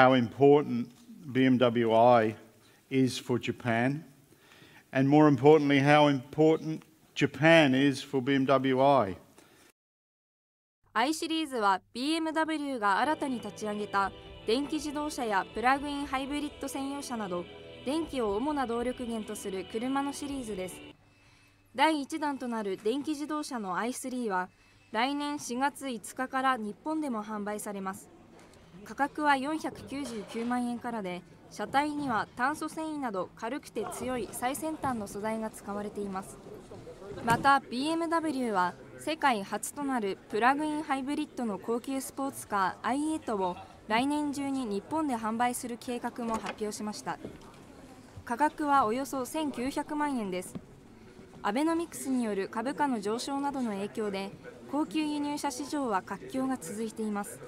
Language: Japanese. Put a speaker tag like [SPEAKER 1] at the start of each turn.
[SPEAKER 1] how important BMW i is for Japan, and more importantly, how important Japan is for BMW i.
[SPEAKER 2] i シリーズは BMW が新たに立ち上げた電気自動車やプラグインハイブリッド専用車など電気を主な動力源とする車のシリーズです第1弾となる電気自動車の i3 は来年4月5日から日本でも販売されます価格は499万円からで車体には炭素繊維など軽くて強い最先端の素材が使われています。また BMW は世界初となるプラグインハイブリッドの高級スポーツカー i8 を来年中に日本で販売する計画も発表しました。価格はおよそ1900万円です。アベノミクスによる株価の上昇などの影響で高級輸入車市場は活況が続いています。